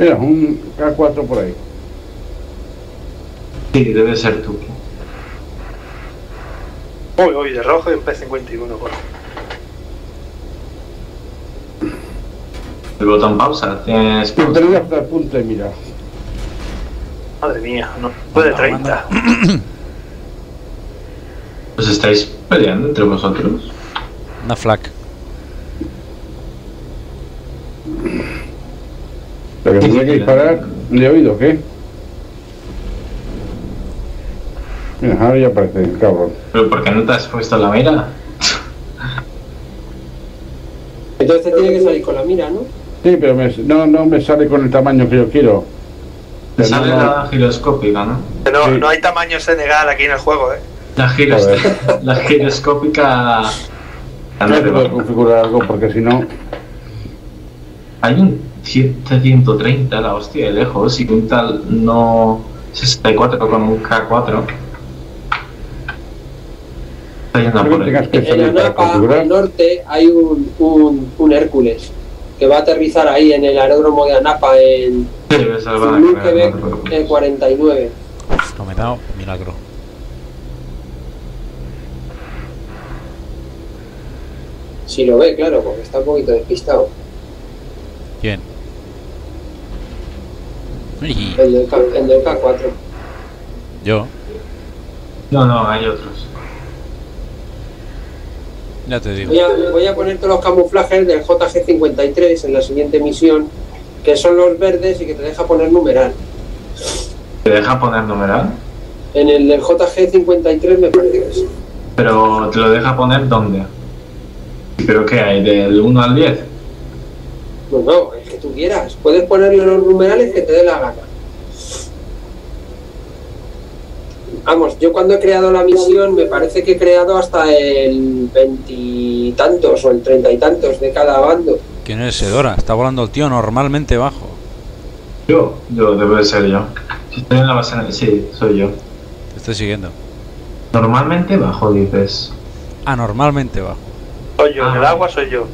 Mira, un K4 por ahí. Sí, debe ser tú. Uy, uy, de rojo y un P51. Bueno. El botón pausa, tienes pausa. tenés hasta el punto de mira. Madre mía, no. Puede 30. Pues estáis peleando entre vosotros. Una flak. Pero que tenía que disparar, ¿le he oído qué? Mira, ahora ya aparece el cabrón. ¿Pero por qué no te has puesto la mira? Entonces tiene que salir con la mira, ¿no? Sí, pero me- no, no me sale con el tamaño que yo quiero. Te Pero sale no- la giroscópica, ¿no? No, Sí. no hay tamaño Senegal aquí en el juego, eh. La, giros- la giroscópica... No te puedo configurar algo porque si no. Hay un 730, la hostia de lejos, y un tal no 64 con un K4. Está yendo por En Anapa, al norte, hay un, un, un Hércules que va a aterrizar ahí en el aeródromo de Anapa en Sí, ves, se lo van a Zulu, comer, Quebec, no te preocupes. el 49. No me he dado milagro. Si lo ve, claro, porque está un poquito despistado. ¿Quién? Uy, El del, K, el del K4. Yo, No, no, hay otros. ya te digo. Voy a, voy a poner todos los camuflajes del JG53 en la siguiente misión, que son los verdes y que te deja poner numeral. ¿Te deja poner numeral? En el del JG53 me parece que sí. Pero te lo deja poner dónde? ¿Pero qué hay? ¿Del 1 al 10? No, no, el que tú quieras. Puedes ponerle los numerales que te dé la gana. Vamos, yo cuando he creado la misión me parece que he creado hasta el veintitantos o el treinta y tantos de cada bando. ¿Quién es Sedora? Está volando el tío normalmente bajo. Yo, yo, debo de ser yo. Si estoy en la base, sí, soy yo. Te estoy siguiendo. Normalmente bajo, dices. Anormalmente bajo. Soy yo, en el Ah. agua soy yo.